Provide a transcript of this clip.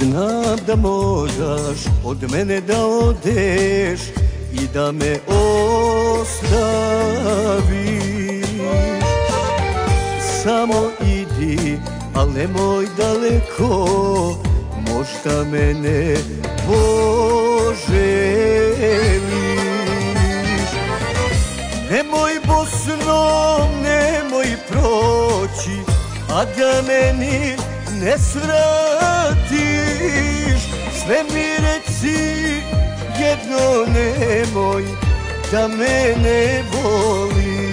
Znam da moraš od mene da odeš i da me ostaviš. Samo idi, al nemoj daleko, možda mene poželiš. Nemoj Bosnom, nemoj proći, a da meni ne svratiš Sve mi reci jedno nemoj da mene voliš